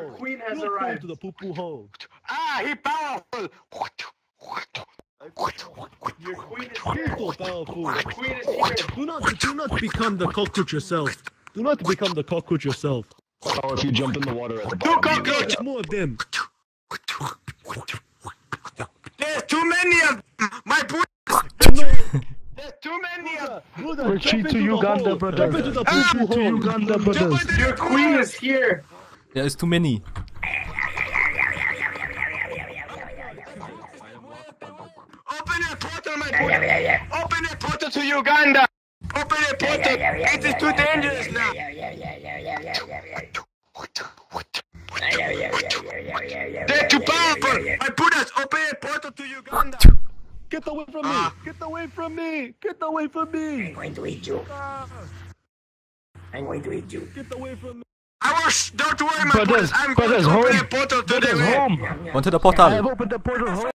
Queen has You're going arrived. to the poo poo hole. Ah, he powerful. Your queen is You're here. so powerful. Your queen is here. Do not, do not become the cockroach yourself. Do not become the cockroach yourself. Or if you jump in the water at the Two cockroach. More of them. There's too many of them. My boy. There's too many of them. brother, Retreat to Uganda, hole. brother. Jump into the poo poo To hole. Uganda, brothers. Your queen is here. There is too many. Open your portal, my boy. Open your portal to Uganda. Open your portal. It is too dangerous now. They're too powerful. My Buddhas, open your portal to Uganda. Get away from me! Ah. Get away from me! Get away from me! I'm going to eat you. I'm going to eat you. Get away from me! I was. Don't worry, my Brothers, Buddhas. I'm going brothers, to open home. a portal to Brothers, the home. Go to the I portal. have opened the portal home.